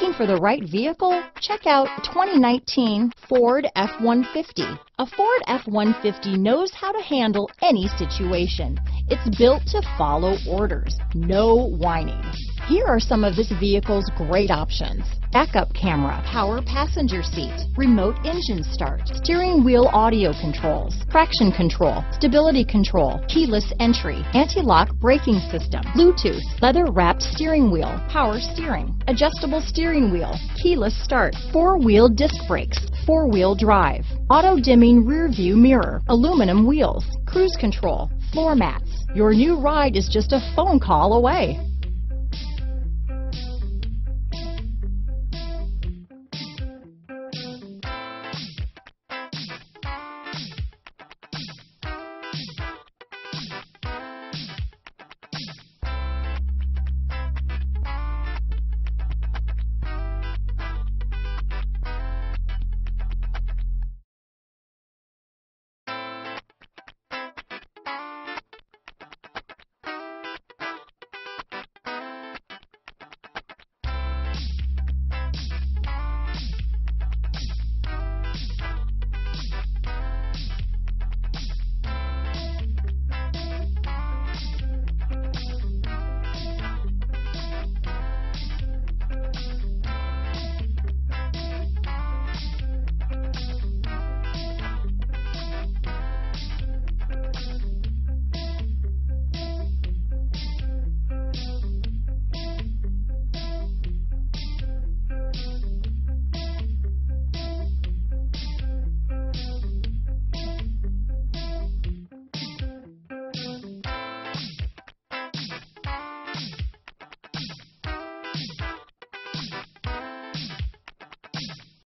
Looking for the right vehicle? Check out 2019 Ford F-150. A Ford F-150 knows how to handle any situation. It's built to follow orders, no whining. Here are some of this vehicle's great options. Backup camera, power passenger seat, remote engine start, steering wheel audio controls, traction control, stability control, keyless entry, anti-lock braking system, Bluetooth, leather wrapped steering wheel, power steering, adjustable steering wheel, keyless start, four wheel disc brakes, four wheel drive, auto dimming rear view mirror, aluminum wheels, cruise control, floor mats. Your new ride is just a phone call away.